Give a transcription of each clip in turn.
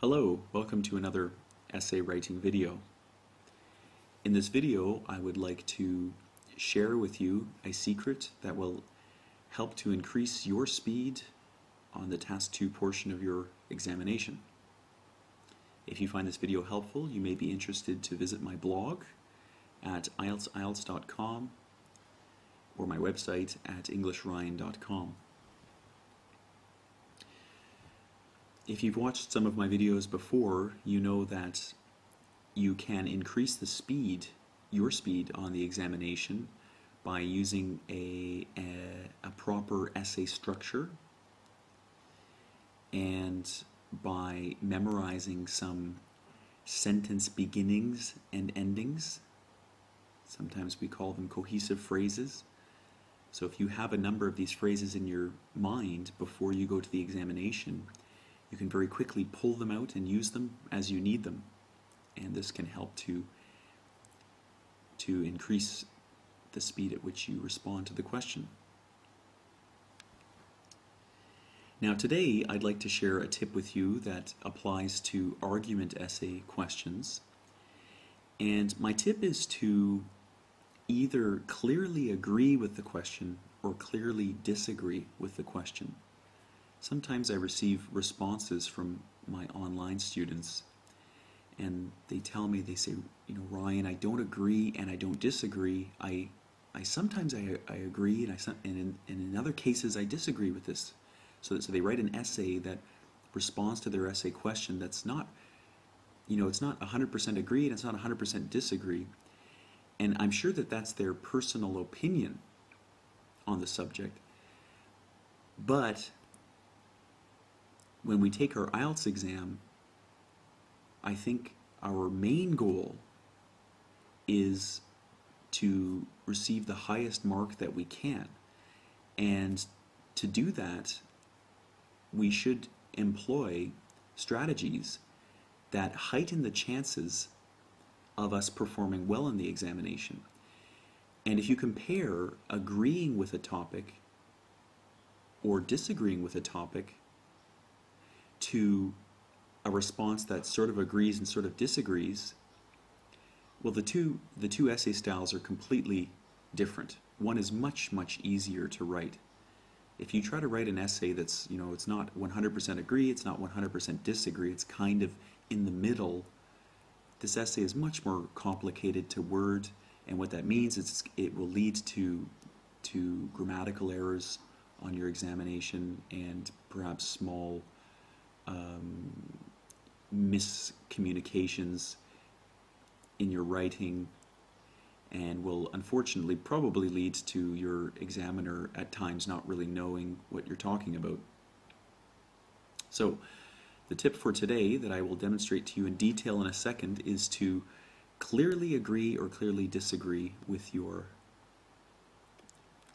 Hello, welcome to another essay writing video. In this video, I would like to share with you a secret that will help to increase your speed on the Task 2 portion of your examination. If you find this video helpful, you may be interested to visit my blog at IELTSIELTS.com or my website at EnglishRyan.com. If you've watched some of my videos before, you know that you can increase the speed, your speed on the examination by using a, a, a proper essay structure and by memorizing some sentence beginnings and endings. Sometimes we call them cohesive phrases. So if you have a number of these phrases in your mind before you go to the examination, you can very quickly pull them out and use them as you need them. And this can help to, to increase the speed at which you respond to the question. Now today I'd like to share a tip with you that applies to argument essay questions. And my tip is to either clearly agree with the question or clearly disagree with the question. Sometimes I receive responses from my online students and they tell me, they say, you know, Ryan, I don't agree and I don't disagree. I, I sometimes I, I agree and, I, and, in, and in other cases I disagree with this. So, so they write an essay that responds to their essay question that's not, you know, it's not 100% agree and it's not 100% disagree. And I'm sure that that's their personal opinion on the subject. But when we take our IELTS exam, I think our main goal is to receive the highest mark that we can. And to do that, we should employ strategies that heighten the chances of us performing well in the examination. And if you compare agreeing with a topic or disagreeing with a topic to a response that sort of agrees and sort of disagrees, well, the two, the two essay styles are completely different. One is much, much easier to write. If you try to write an essay that's, you know, it's not 100% agree, it's not 100% disagree, it's kind of in the middle, this essay is much more complicated to word, and what that means is it will lead to, to grammatical errors on your examination and perhaps small um, miscommunications in your writing and will unfortunately probably lead to your examiner at times not really knowing what you're talking about. So the tip for today that I will demonstrate to you in detail in a second is to clearly agree or clearly disagree with your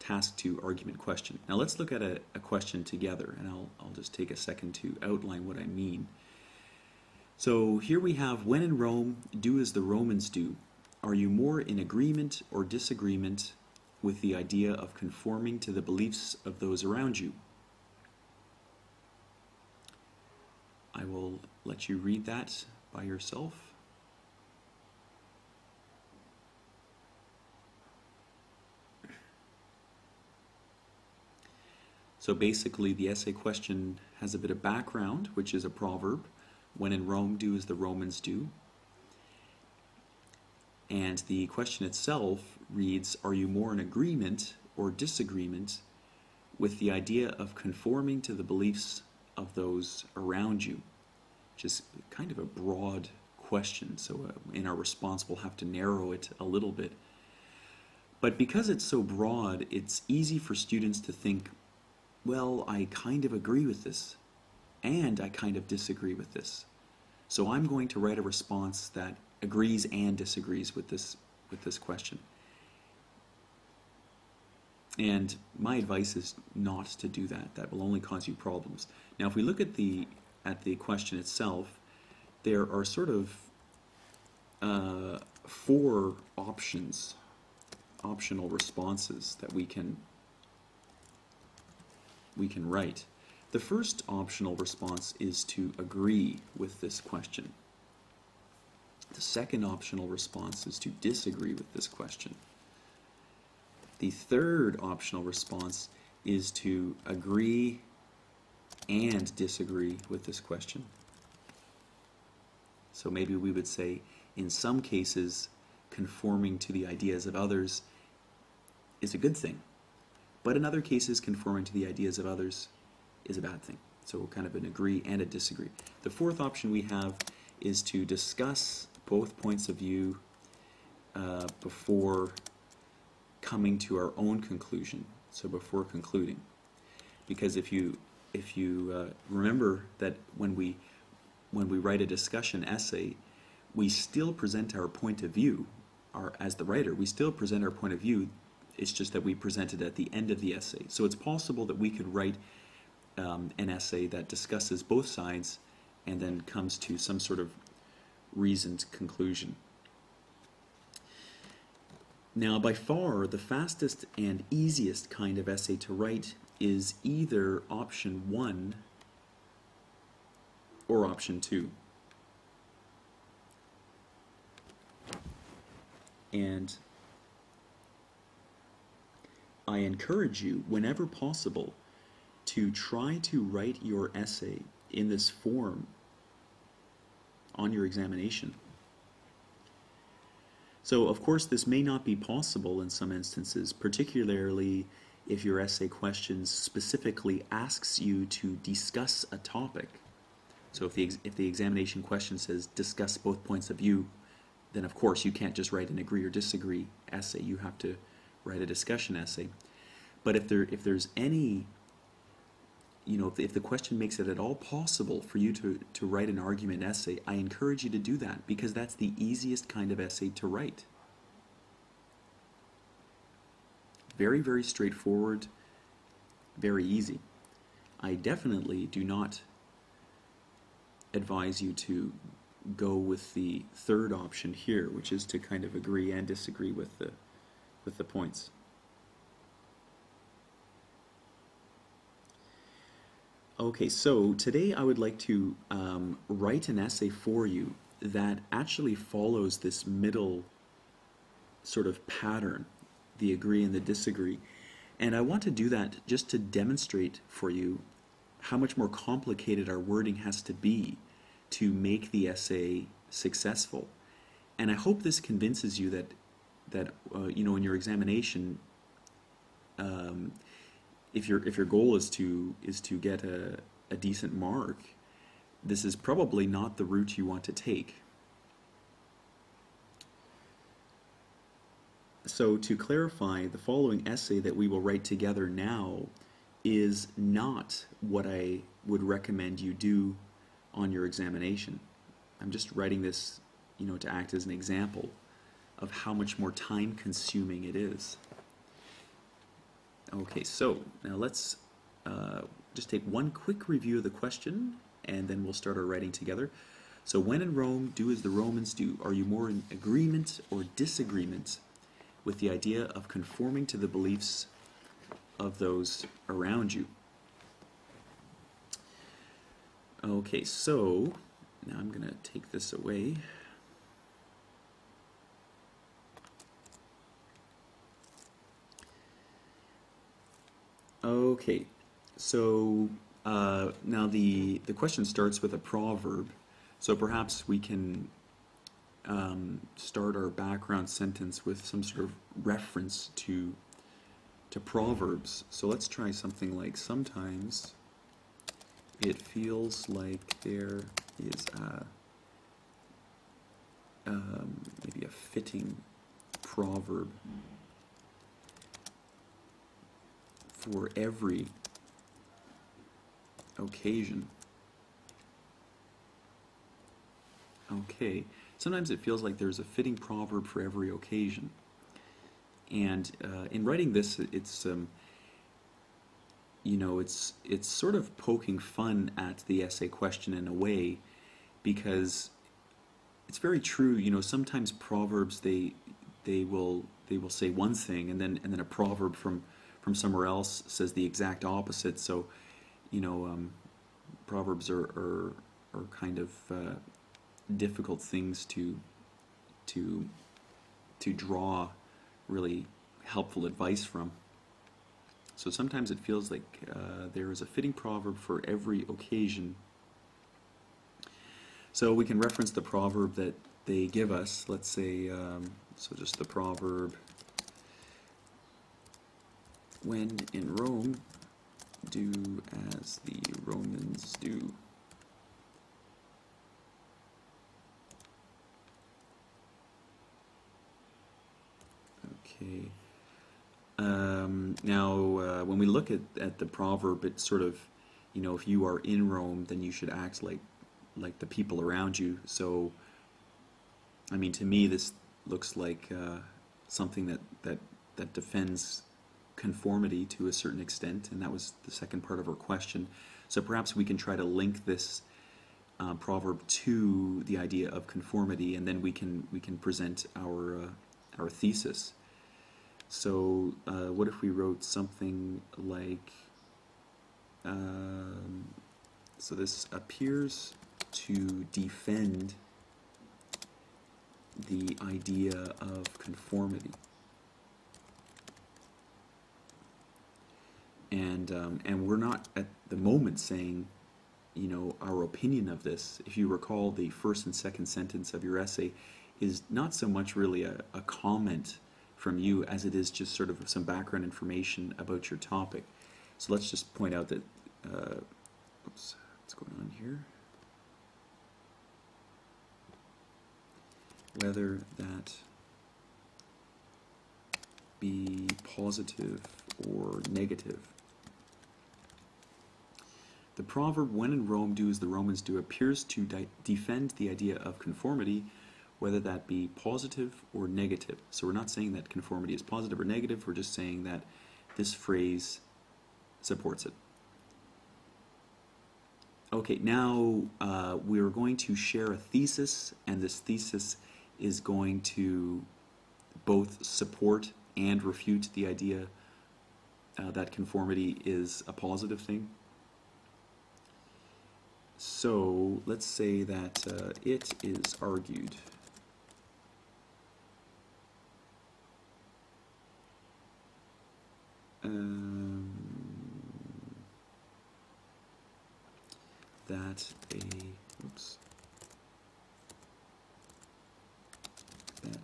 task two argument question. Now let's look at a, a question together and I'll, I'll just take a second to outline what I mean. So here we have, when in Rome, do as the Romans do. Are you more in agreement or disagreement with the idea of conforming to the beliefs of those around you? I will let you read that by yourself. So basically, the essay question has a bit of background, which is a proverb. When in Rome, do as the Romans do. And the question itself reads Are you more in agreement or disagreement with the idea of conforming to the beliefs of those around you? Is kind of a broad question, so uh, in our response, we'll have to narrow it a little bit. But because it's so broad, it's easy for students to think well, I kind of agree with this, and I kind of disagree with this. So I'm going to write a response that agrees and disagrees with this, with this question. And my advice is not to do that. That will only cause you problems. Now, if we look at the, at the question itself, there are sort of uh, four options, optional responses that we can we can write. The first optional response is to agree with this question. The second optional response is to disagree with this question. The third optional response is to agree and disagree with this question. So maybe we would say, in some cases, conforming to the ideas of others is a good thing. But in other cases, conforming to the ideas of others is a bad thing. So kind of an agree and a disagree. The fourth option we have is to discuss both points of view uh, before coming to our own conclusion. So before concluding, because if you if you uh, remember that when we when we write a discussion essay, we still present our point of view. Our, as the writer, we still present our point of view. It's just that we present it at the end of the essay. So it's possible that we could write um, an essay that discusses both sides and then comes to some sort of reasoned conclusion. Now, by far, the fastest and easiest kind of essay to write is either option one or option two. And I encourage you, whenever possible, to try to write your essay in this form on your examination. So, of course, this may not be possible in some instances, particularly if your essay questions specifically asks you to discuss a topic. So, if the, if the examination question says discuss both points of view, then of course you can't just write an agree or disagree essay. You have to write a discussion essay. But if there if there's any you know, if, if the question makes it at all possible for you to, to write an argument essay, I encourage you to do that because that's the easiest kind of essay to write. Very, very straightforward, very easy. I definitely do not advise you to go with the third option here, which is to kind of agree and disagree with the, with the points. Okay, so today I would like to um, write an essay for you that actually follows this middle sort of pattern, the agree and the disagree. And I want to do that just to demonstrate for you how much more complicated our wording has to be to make the essay successful. And I hope this convinces you that, that uh, you know, in your examination, um, if your if your goal is to is to get a, a decent mark, this is probably not the route you want to take. So to clarify, the following essay that we will write together now is not what I would recommend you do on your examination. I'm just writing this, you know, to act as an example of how much more time consuming it is. Okay, so now let's uh, just take one quick review of the question and then we'll start our writing together. So when in Rome, do as the Romans do. Are you more in agreement or disagreement with the idea of conforming to the beliefs of those around you? Okay, so now I'm going to take this away. Okay, so uh, now the the question starts with a proverb. So perhaps we can um, start our background sentence with some sort of reference to to proverbs. So let's try something like sometimes it feels like there is a um, maybe a fitting proverb for every occasion. Okay, sometimes it feels like there's a fitting proverb for every occasion. And uh, in writing this, it's um, you know, it's it's sort of poking fun at the essay question in a way, because it's very true. You know, sometimes proverbs they they will they will say one thing, and then and then a proverb from from somewhere else says the exact opposite. So you know, um, proverbs are, are are kind of uh, difficult things to to to draw really helpful advice from. So sometimes it feels like uh, there is a fitting proverb for every occasion. So we can reference the proverb that they give us. Let's say, um, so just the proverb when in Rome, do as the Romans do. Okay. Um, now, uh, when we look at, at the proverb, it's sort of, you know, if you are in Rome, then you should act like like the people around you. So, I mean, to me, this looks like uh, something that, that that defends conformity to a certain extent, and that was the second part of our question. So perhaps we can try to link this uh, proverb to the idea of conformity, and then we can we can present our uh, our thesis. So uh, what if we wrote something like? Um, so this appears to defend the idea of conformity. And um, and we're not at the moment saying, you know, our opinion of this. If you recall, the first and second sentence of your essay is not so much really a, a comment from you as it is just sort of some background information about your topic. So let's just point out that, uh, oops, what's going on here? Whether that be positive or negative. The proverb, when in Rome, do as the Romans do, appears to defend the idea of conformity, whether that be positive or negative. So we're not saying that conformity is positive or negative, we're just saying that this phrase supports it. Okay, now uh, we're going to share a thesis, and this thesis is going to both support and refute the idea uh, that conformity is a positive thing. So let's say that uh, it is argued. Um, that a oops. That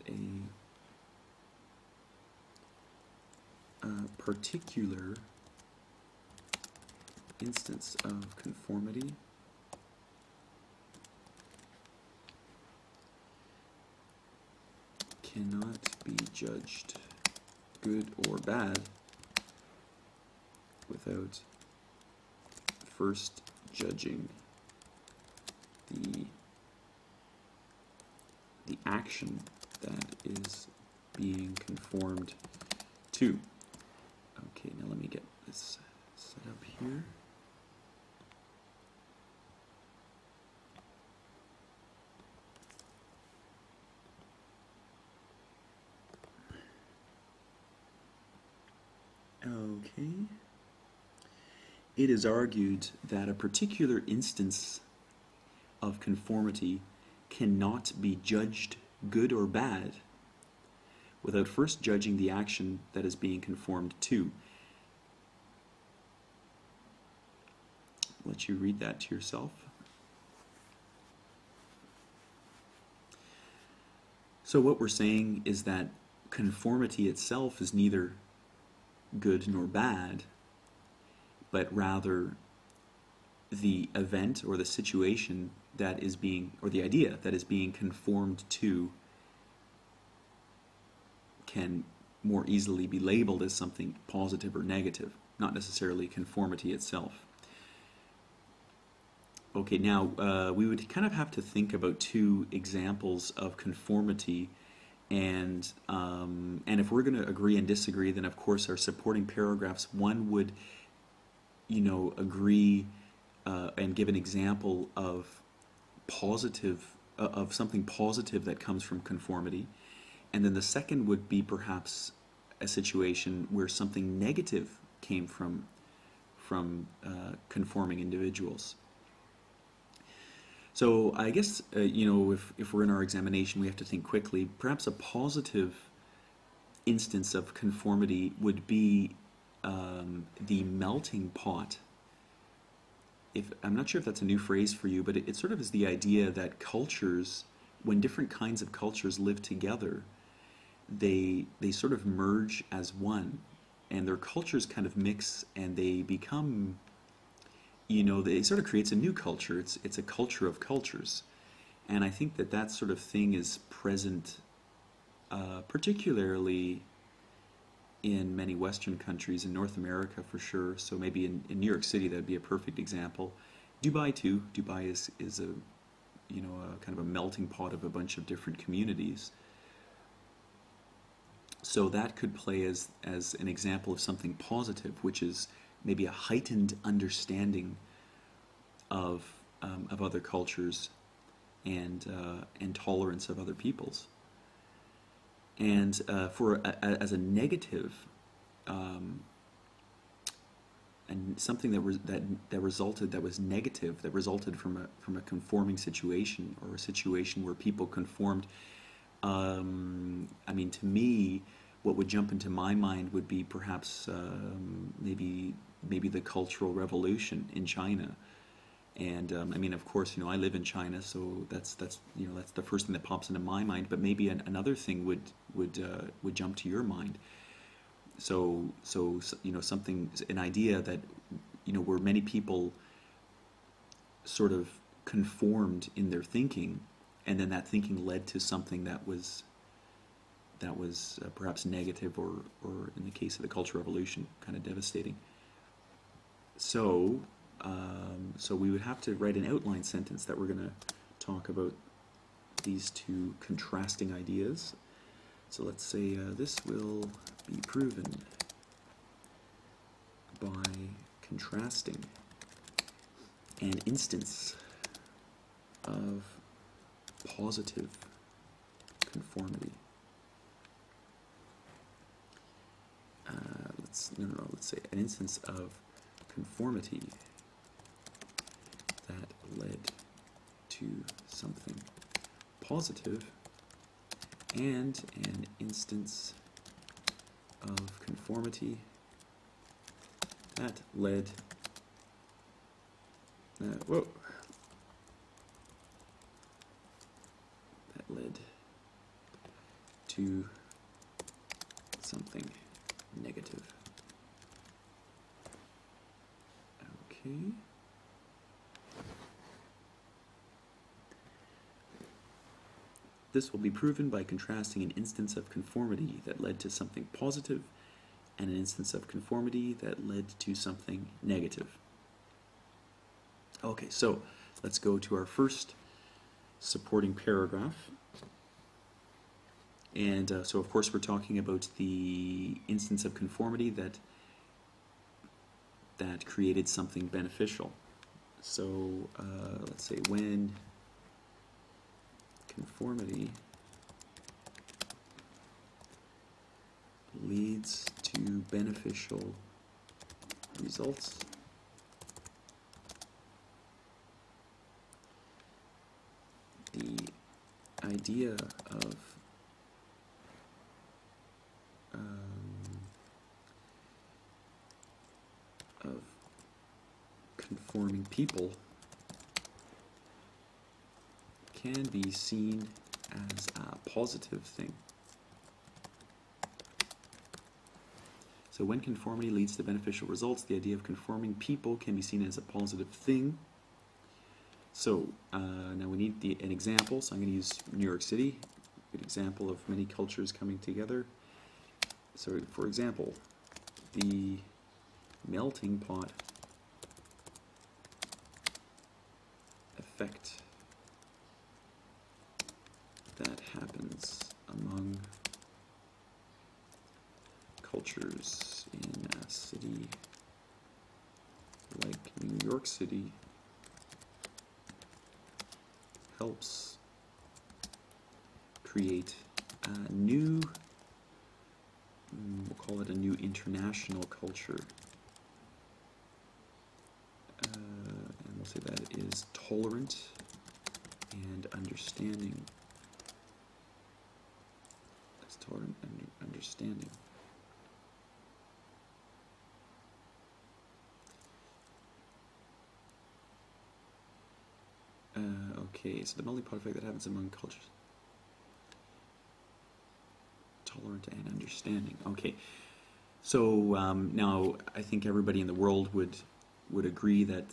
a, a particular instance of conformity cannot be judged good or bad without first judging the the action that is being conformed to. Okay, now let me get this set up here. Okay. It is argued that a particular instance of conformity cannot be judged good or bad without first judging the action that is being conformed to. I'll let you read that to yourself. So, what we're saying is that conformity itself is neither good nor bad, but rather the event or the situation that is being, or the idea that is being conformed to, can more easily be labeled as something positive or negative, not necessarily conformity itself. Okay, now uh, we would kind of have to think about two examples of conformity and um, and if we're going to agree and disagree, then of course our supporting paragraphs one would, you know, agree uh, and give an example of positive uh, of something positive that comes from conformity, and then the second would be perhaps a situation where something negative came from from uh, conforming individuals. So I guess uh, you know if if we're in our examination, we have to think quickly. Perhaps a positive instance of conformity would be um, the melting pot. If I'm not sure if that's a new phrase for you, but it, it sort of is the idea that cultures, when different kinds of cultures live together, they they sort of merge as one, and their cultures kind of mix, and they become you know, it sort of creates a new culture. It's it's a culture of cultures, and I think that that sort of thing is present, uh, particularly in many Western countries, in North America for sure. So maybe in, in New York City that'd be a perfect example. Dubai too. Dubai is is a you know a kind of a melting pot of a bunch of different communities. So that could play as as an example of something positive, which is maybe a heightened understanding of um, of other cultures and uh, and tolerance of other peoples. And uh, for a, a, as a negative, um, and something that, re- that that resulted that was negative that resulted from a from a conforming situation or a situation where people conformed. Um, I mean, to me, what would jump into my mind would be perhaps um, maybe maybe the Cultural Revolution in China. And um, I mean, of course, you know, I live in China, so that's that's you know that's the first thing that pops into my mind. But maybe an, another thing would would uh, would jump to your mind. So so you know something an idea that you know where many people sort of conformed in their thinking, and then that thinking led to something that was that was uh, perhaps negative or or in the case of the Cultural Revolution, kind of devastating. So, um, so we would have to write an outline sentence that we're going to talk about these two contrasting ideas. So let's say uh, this will be proven by contrasting an instance of positive conformity. Uh, let's no, no, no, let's say an instance of conformity that led to something positive and an instance of conformity that led uh, whoa that led to something negative. This will be proven by contrasting an instance of conformity that led to something positive and an instance of conformity that led to something negative. Okay, so let's go to our first supporting paragraph. And uh, so, of course, we're talking about the instance of conformity that that created something beneficial. So, uh, let's say when conformity leads to beneficial results. The idea of um, of conforming people can be seen as a positive thing. So when conformity leads to beneficial results, the idea of conforming people can be seen as a positive thing. So uh, now we need the, an example. So I'm going to use New York City, good example of many cultures coming together. So for example, the melting pot effect that happens among cultures in a city like New York City helps create a new, we'll call it a new international culture is tolerant and understanding. It's tolerant and understanding. Uh, okay, so the melting pot effect that happens among cultures. Tolerant and understanding. Okay, so um, now I think everybody in the world would would agree that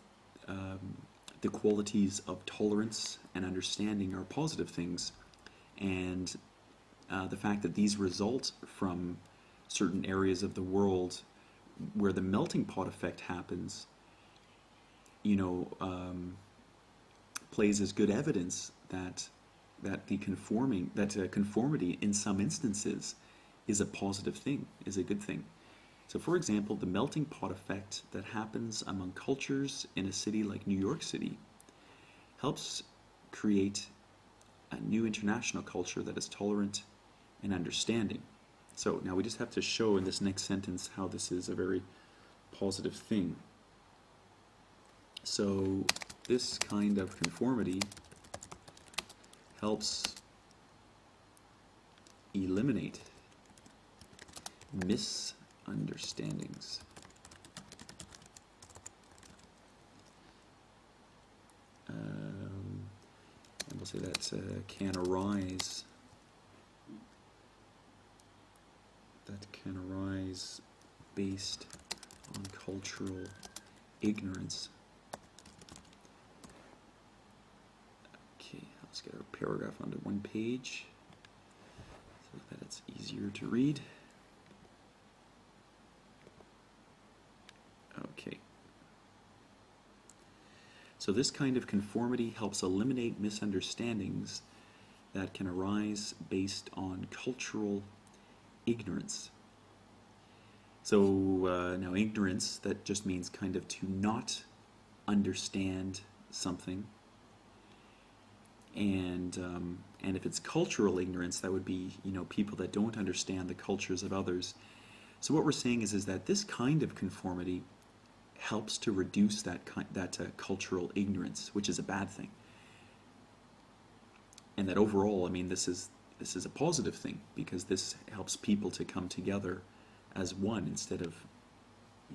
um, the qualities of tolerance and understanding are positive things, and uh, the fact that these result from certain areas of the world where the melting pot effect happens, you know, um, plays as good evidence that that the conforming that uh, conformity in some instances is a positive thing, is a good thing. So, for example, the melting pot effect that happens among cultures in a city like New York City helps create a new international culture that is tolerant and understanding. So, now we just have to show in this next sentence how this is a very positive thing. So, this kind of conformity helps eliminate misunderstandings. Um, and we'll say that uh, can arise. That can arise based on cultural ignorance. Okay, let's get our paragraph onto one page so that it's easier to read. Okay. So this kind of conformity helps eliminate misunderstandings that can arise based on cultural ignorance. So uh, now ignorance, that just means kind of to not understand something. And, um, and if it's cultural ignorance, that would be, you know, people that don't understand the cultures of others. So what we're saying is, is that this kind of conformity helps to reduce that that uh, cultural ignorance, which is a bad thing. And that overall, I mean, this is this is a positive thing because this helps people to come together as one instead of,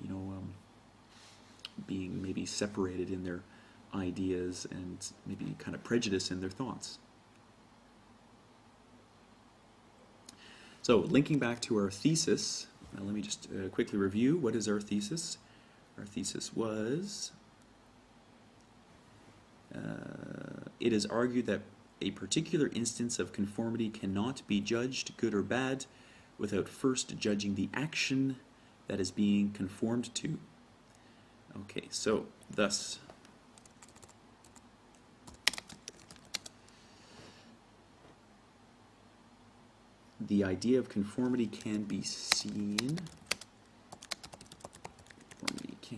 you know, um, being maybe separated in their ideas and maybe kind of prejudice in their thoughts. So, linking back to our thesis, let me just uh, quickly review what is our thesis. Our thesis was uh, it is argued that a particular instance of conformity cannot be judged good or bad without first judging the action that is being conformed to. Okay, so thus the idea of conformity can be seen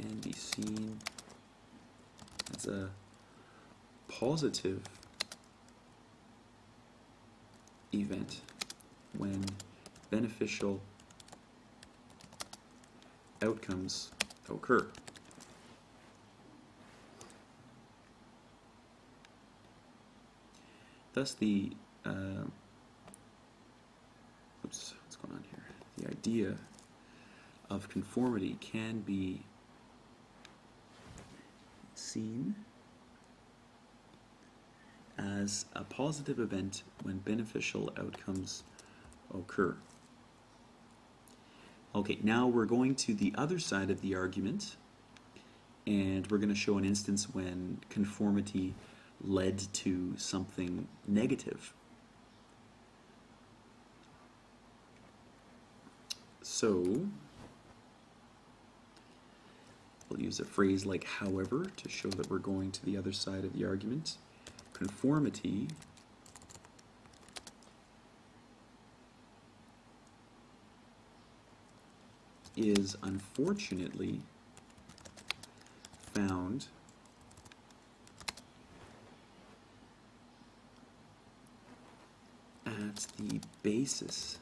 can be seen as a positive event when beneficial outcomes occur. Thus, the uh, oops, what's going on here? The idea of conformity can be seen as a positive event when beneficial outcomes occur. Okay, now we're going to the other side of the argument, and we're going to show an instance when conformity led to something negative. So, we'll use a phrase like however to show that we're going to the other side of the argument. Conformity is unfortunately found at the basis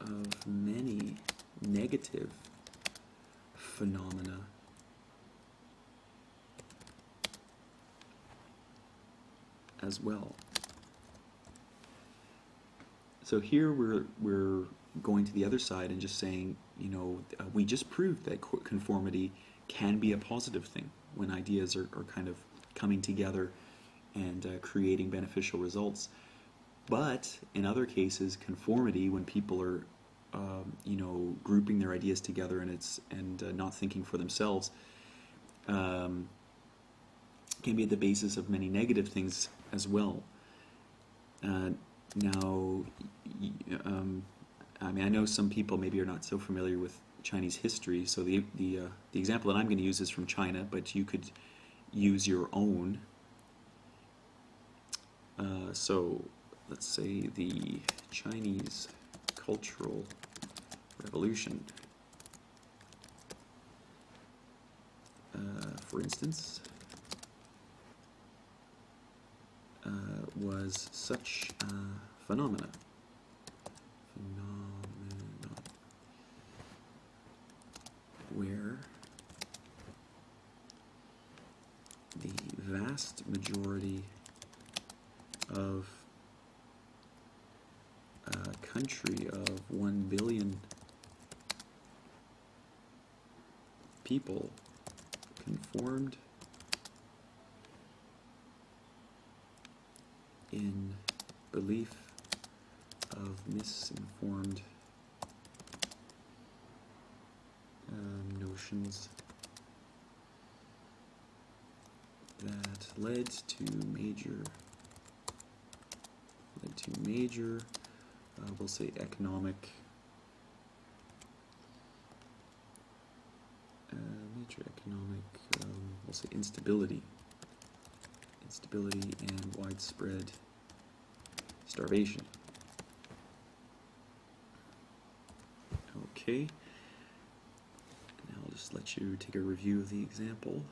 of many negative phenomena as well. So here we're we're going to the other side and just saying, you know, uh, we just proved that conformity can be a positive thing when ideas are, are kind of coming together and uh, creating beneficial results. But in other cases, conformity, when people are, um, you know, grouping their ideas together and it's and uh, not thinking for themselves, um, can be the basis of many negative things as well. Uh, now, um, I mean, I know some people maybe are not so familiar with Chinese history, so the the uh, the example that I'm going to use is from China, but you could use your own. Uh, so, let's say the Chinese Cultural Revolution. Uh, for instance, uh, was such a phenomena. Phenomenon. Where the vast majority of a country of 1 billion people conformed in belief of misinformed um, notions that led to major led to major uh, we'll say economic uh, major economic um, we'll say instability instability and widespread starvation. Okay, now I'll just let you take a review of the example.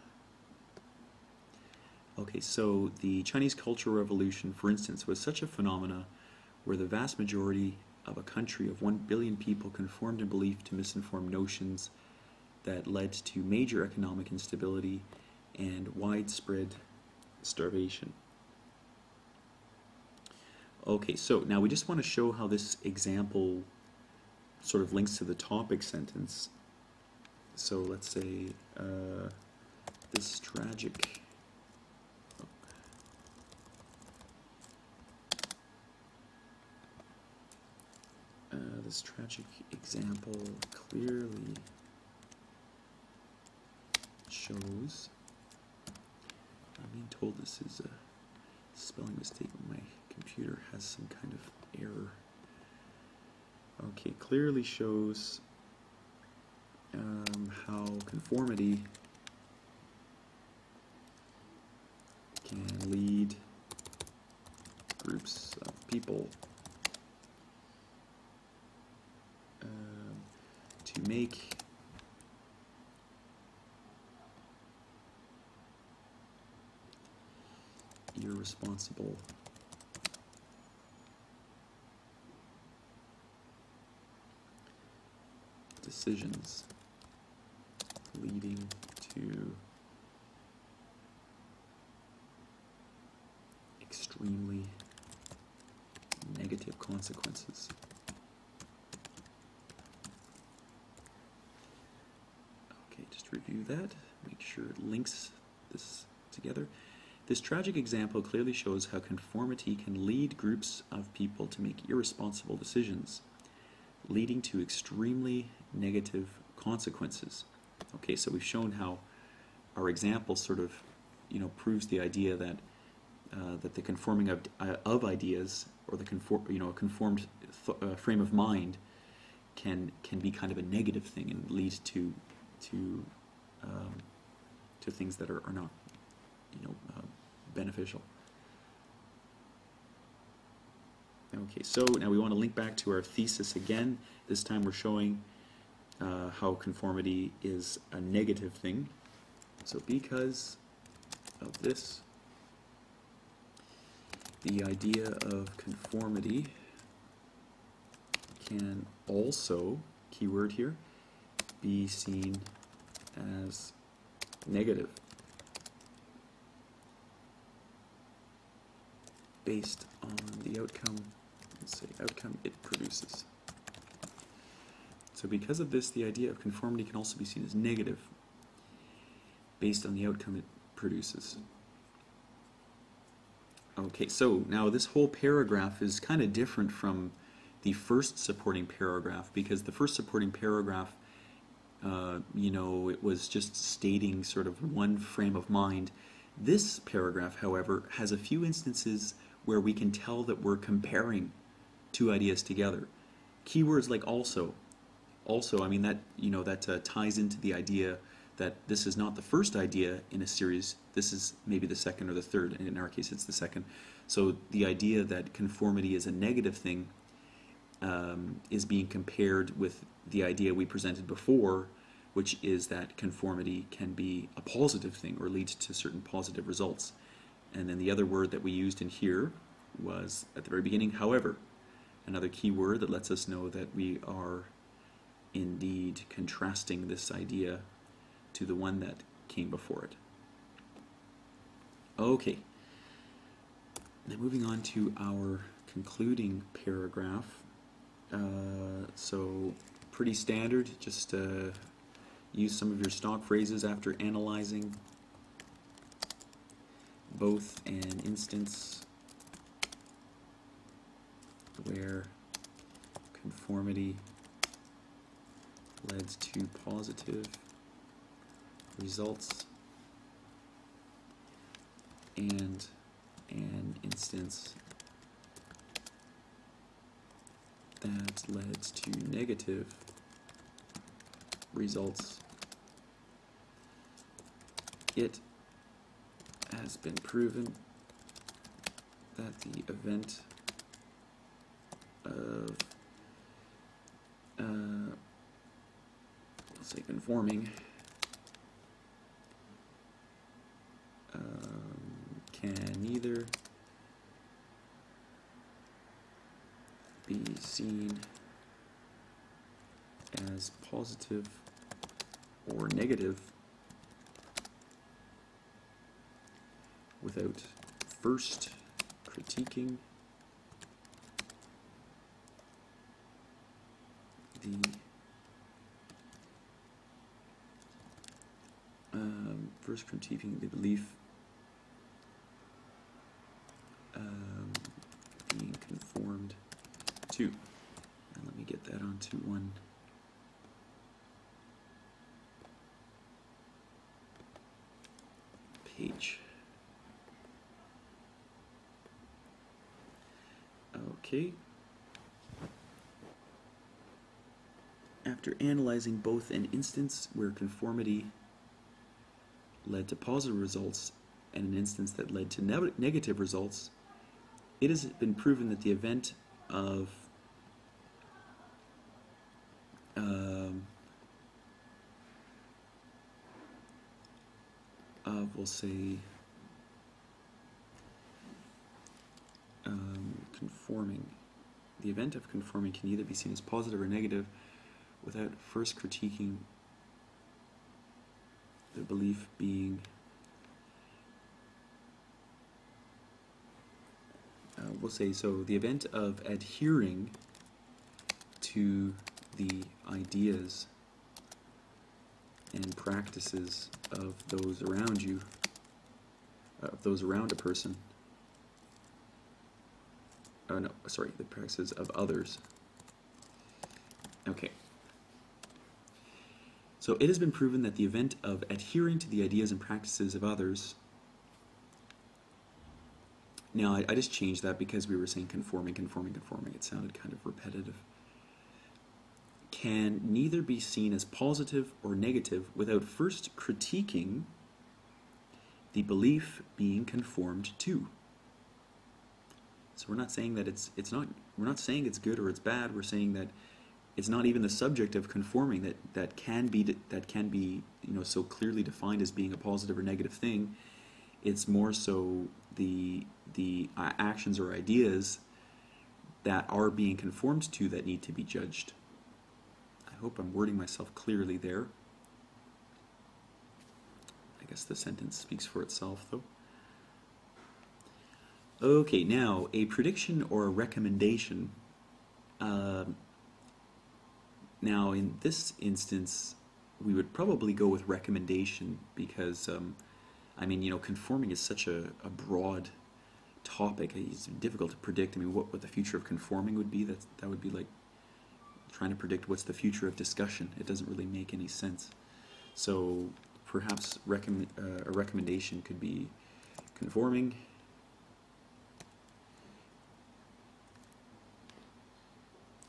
Okay, so the Chinese Cultural Revolution, for instance, was such a phenomena where the vast majority of a country of 1 billion people conformed in belief to misinformed notions that led to major economic instability and widespread starvation. Okay, so now we just want to show how this example sort of links to the topic sentence. So let's say uh, this tragic. Uh, this tragic example clearly shows. I'm being told this is a spelling mistake. My computer has some kind of error. Okay, clearly shows um, how conformity can lead groups of people um, to make irresponsible decisions leading to extremely negative consequences. Okay, just review that, make sure it links this together. This tragic example clearly shows how conformity can lead groups of people to make irresponsible decisions, leading to extremely negative consequences. Okay, so we've shown how our example sort of, you know, proves the idea that uh, that the conforming of, uh, of ideas or the conform, you know, a conformed uh, frame of mind can can be kind of a negative thing and lead to to um, to things that are, are not, beneficial. Okay, so now we want to link back to our thesis again. This time we're showing uh, how conformity is a negative thing. So because of this, the idea of conformity can also, keyword here, be seen as negative. Based on the outcome, let's say outcome it produces. So because of this, the idea of conformity can also be seen as negative based on the outcome it produces. Okay, so now this whole paragraph is kind of different from the first supporting paragraph because the first supporting paragraph, uh, you know, it was just stating sort of one frame of mind. This paragraph, however, has a few instances where we can tell that we're comparing two ideas together. Keywords like also, also, I mean that you know that uh, ties into the idea that this is not the first idea in a series. This is maybe the second or the third, and in our case, it's the second. So the idea that conformity is a negative thing um, is being compared with the idea we presented before, which is that conformity can be a positive thing or lead to certain positive results. And then the other word that we used in here was at the very beginning, however, another key word that lets us know that we are indeed contrasting this idea to the one that came before it. Okay. Now moving on to our concluding paragraph. Uh, so pretty standard, just uh, use some of your stock phrases after analyzing both an instance where conformity led to positive results and an instance that led to negative results. It has been proven that the event of uh, let's say conforming um, can neither be seen as positive or negative without first critiquing the um, first critiquing the belief um, being conformed to. And let me get that onto one. Page. Okay. After analyzing both an instance where conformity led to positive results and an instance that led to ne negative results, it has been proven that the event of um, of we'll say um, conforming the event of conforming can either be seen as positive or negative without first critiquing the belief being uh, we'll say so the event of adhering to the ideas and practices of those around you of those around a person oh no sorry the practices of others okay so it has been proven that the event of adhering to the ideas and practices of others. Now, I, I, just changed that because we were saying conforming, conforming, conforming. It sounded kind of repetitive. Can neither be seen as positive or negative without first critiquing the belief being conformed to. So we're not saying that it's it's not we're not saying it's good or it's bad. We're saying that it's not even the subject of conforming that, that can be that can be you know so clearly defined as being a positive or negative thing. It's more so the the uh, actions or ideas that are being conformed to that need to be judged. I hope I'm wording myself clearly there. I guess the sentence speaks for itself though. Okay, now a prediction or a recommendation. Um now, in this instance, we would probably go with recommendation because, um, I mean, you know, conforming is such a, a broad topic. It's difficult to predict. I mean, what, what the future of conforming would be, that, that would be like trying to predict what's the future of discussion. It doesn't really make any sense. So perhaps uh, a recommendation could be conforming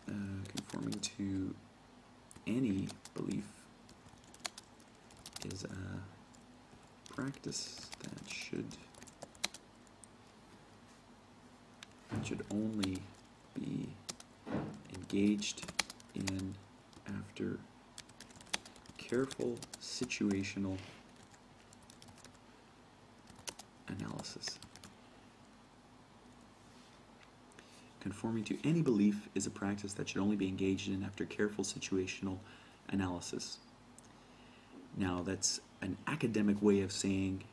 uh, conforming to any belief is a practice that should should only be engaged in after careful situational analysis. Conforming to any belief is a practice that should only be engaged in after careful situational analysis. Now, that's an academic way of saying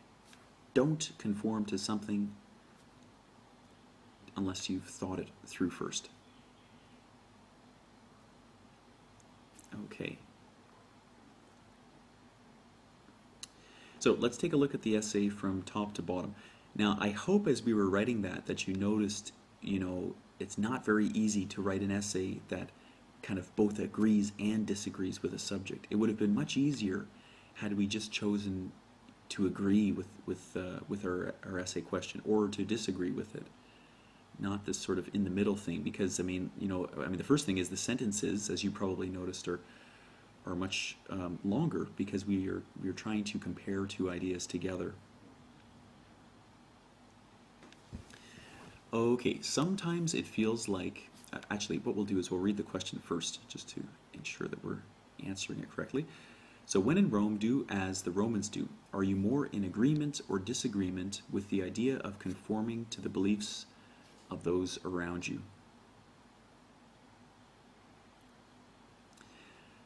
don't conform to something unless you've thought it through first. Okay. So let's take a look at the essay from top to bottom. Now, I hope as we were writing that that you noticed, you know, it's not very easy to write an essay that kind of both agrees and disagrees with a subject. It would have been much easier had we just chosen to agree with with uh, with our, our essay question or to disagree with it not this sort of in the middle thing because I mean you know I mean the first thing is the sentences as you probably noticed are are much um, longer because we are we are trying to compare two ideas together Okay, sometimes it feels like, uh, actually, what we'll do is we'll read the question first, just to ensure that we're answering it correctly. So, when in Rome, do as the Romans do. Are you more in agreement or disagreement with the idea of conforming to the beliefs of those around you?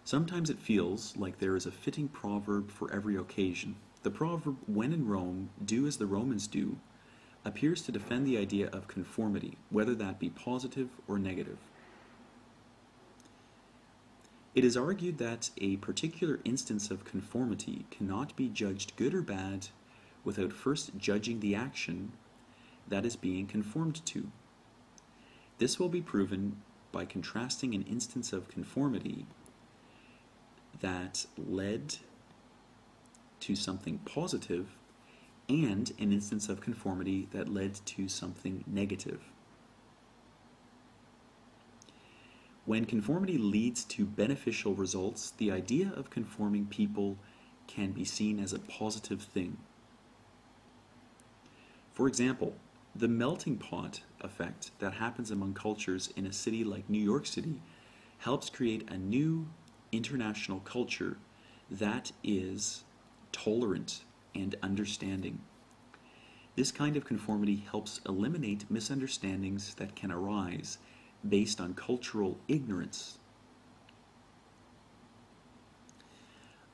Sometimes it feels like there is a fitting proverb for every occasion. The proverb, when in Rome, do as the Romans do, appears to defend the idea of conformity, whether that be positive or negative. It is argued that a particular instance of conformity cannot be judged good or bad without first judging the action that is being conformed to. This will be proven by contrasting an instance of conformity that led to something positive and an instance of conformity that led to something negative. When conformity leads to beneficial results, the idea of conforming people can be seen as a positive thing. For example, the melting pot effect that happens among cultures in a city like New York City helps create a new international culture that is tolerant and understanding. This kind of conformity helps eliminate misunderstandings that can arise based on cultural ignorance.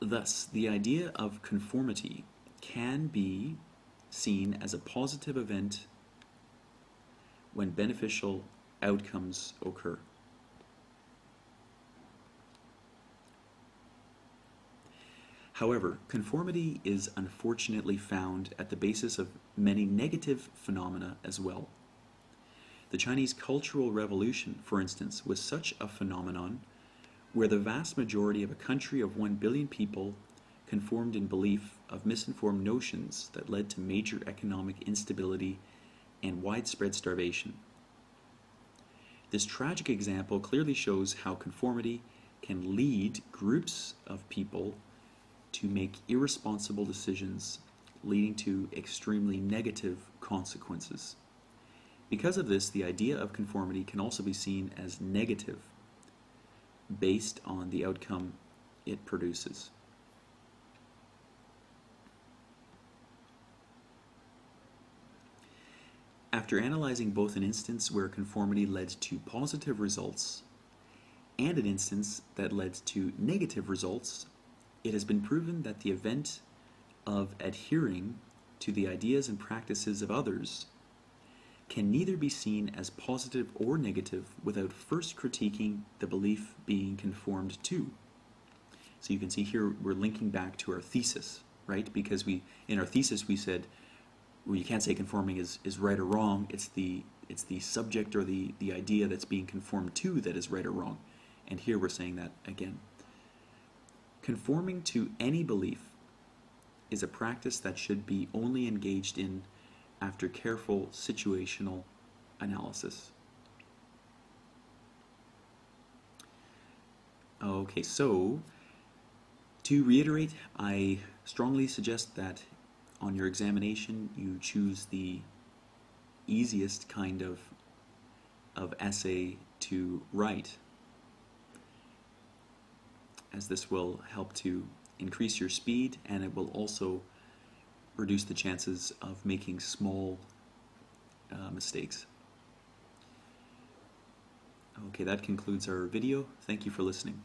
Thus, the idea of conformity can be seen as a positive event when beneficial outcomes occur. However, conformity is unfortunately found at the basis of many negative phenomena as well. The Chinese Cultural Revolution, for instance, was such a phenomenon where the vast majority of a country of 1 billion people conformed in belief of misinformed notions that led to major economic instability and widespread starvation. This tragic example clearly shows how conformity can lead groups of people to make irresponsible decisions leading to extremely negative consequences. Because of this, the idea of conformity can also be seen as negative based on the outcome it produces. After analyzing both an instance where conformity led to positive results and an instance that led to negative results, it has been proven that the event of adhering to the ideas and practices of others can neither be seen as positive or negative without first critiquing the belief being conformed to. So you can see here we're linking back to our thesis, right? Because we in our thesis we said well, you can't say conforming is, is right or wrong. It's the it's the subject or the, the idea that's being conformed to that is right or wrong. And here we're saying that again. Conforming to any belief is a practice that should be only engaged in after careful situational analysis. Okay, so to reiterate, I strongly suggest that on your examination you choose the easiest kind of of essay to write as this will help to increase your speed and it will also reduce the chances of making small uh, mistakes. Okay, that concludes our video. Thank you for listening.